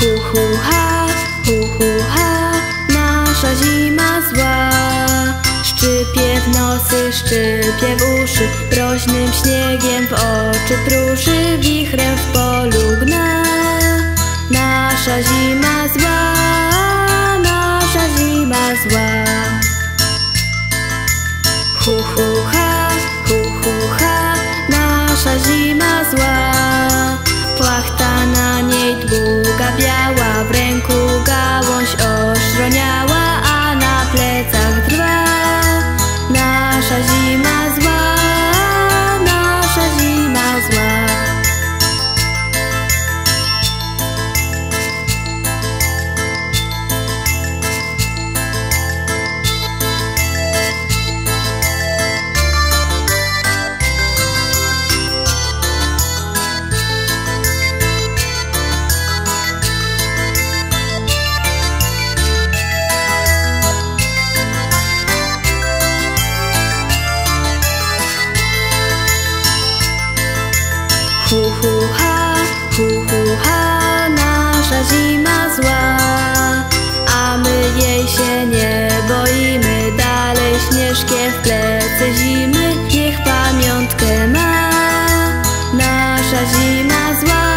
hu ha, hu hu ha, nasza zima zła. Szczypie w nosy, szczypie w uszy, groźnym śniegiem w oczy pruszy, wichrem w polu gna. Nasza zima zła, nasza zima zła. Hu hu ha, hu hu ha, nasza zima zła. Nasza zima zła, Hu hu ha, hu hu ha, nasza zima zła. A my jej się nie boimy, dalej śnieżkiem w plecy zimy Niech pamiątkę ma, nasza zima zła.